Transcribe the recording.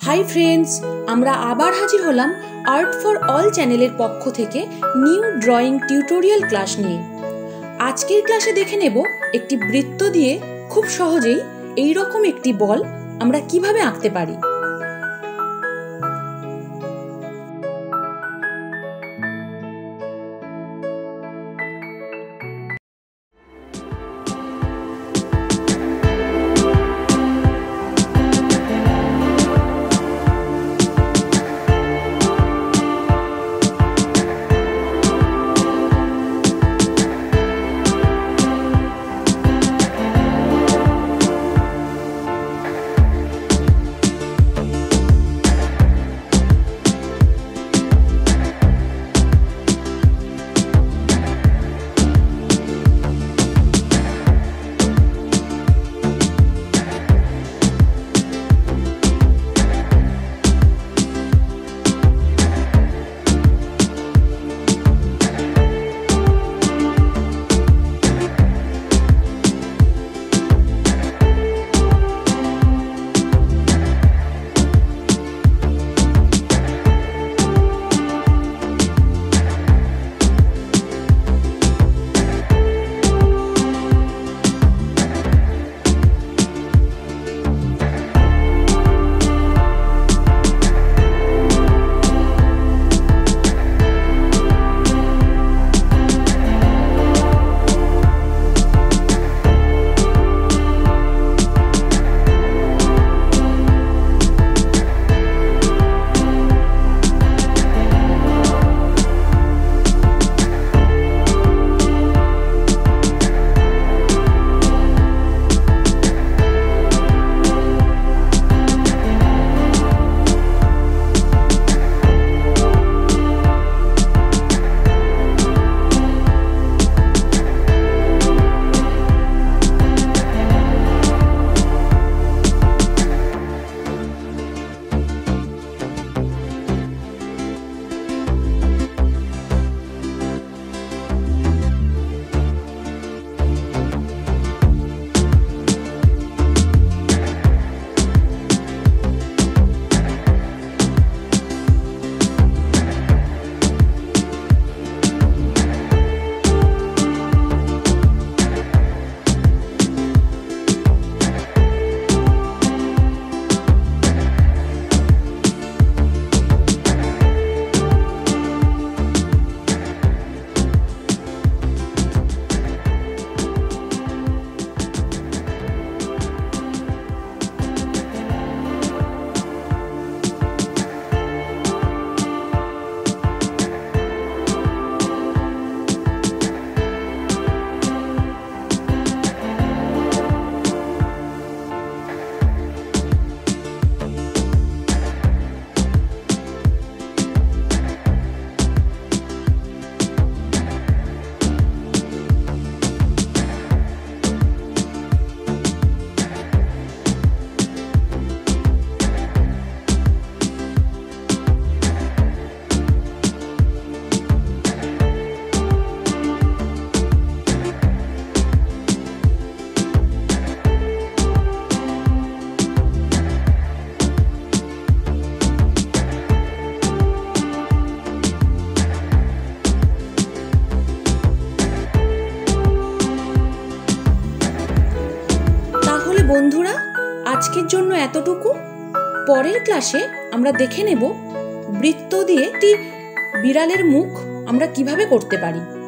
Hi friends আমরা আবার হাজির হলাম আর্ট ফর অল চ্যানেলের পক্ষ থেকে নিউ ড্রয়িং টিউটোরিয়াল ক্লাস নিয়ে। আজকের ক্লাসে দেখে নেব একটি বৃত্ত দিয়ে খুব সহজেই এই রকম একটি বল আমরা কীভাবে আঁকতে পারি। বন্ধুরা, আজকের জন্য এতটুকু। পরের ক্লাসে আমরা দেখে নেব বৃত্ত দিয়ে একটি বিড়ালের মুখ আমরা কীভাবে করতে পারি।